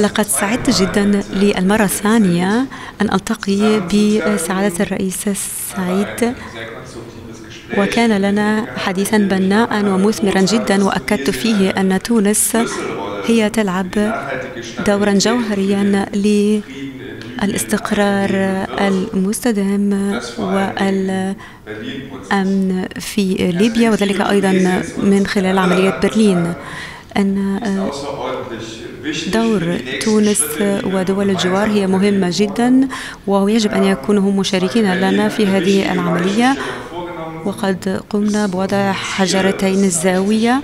لقد سعدت جدا للمرة الثانية أن ألتقي بسعادة الرئيس السعيد وكان لنا حديثا بناء ومثمرا جدا وأكدت فيه أن تونس هي تلعب دورا جوهريا للاستقرار المستدام والأمن في ليبيا وذلك أيضا من خلال عملية برلين. أن دور تونس ودول الجوار هي مهمة جدا ويجب أن يكونوا مشاركين لنا في هذه العملية وقد قمنا بوضع حجرتين الزاوية.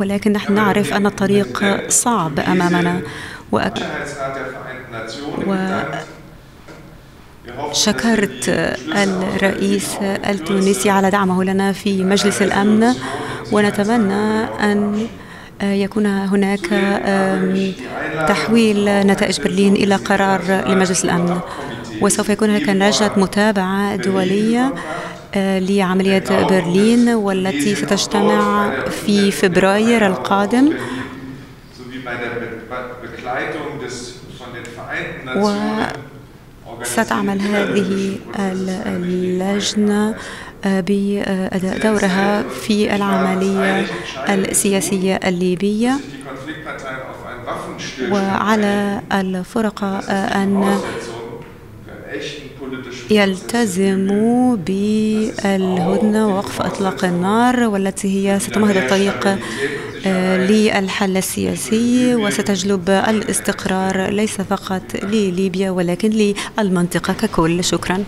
ولكن نحن نعرف أن الطريق صعب أمامنا. و... شكرت الرئيس التونسي على دعمه لنا في مجلس الأمن ونتمنى أن يكون هناك تحويل نتائج برلين إلى قرار لمجلس الأمن. وسوف يكون هناك لجنه متابعة دولية لعملية برلين والتي ستجتمع في فبراير القادم. و ستعمل هذه اللجنة بأداء دورها في العملية السياسية الليبية وعلى الفرقاء أن يلتزموا بالهدنة ووقف إطلاق النار والتي هي ستمهد الطريق للحل السياسي وستجلب الاستقرار ليس فقط لليبيا ولكن للمنطقة ككل. شكرا.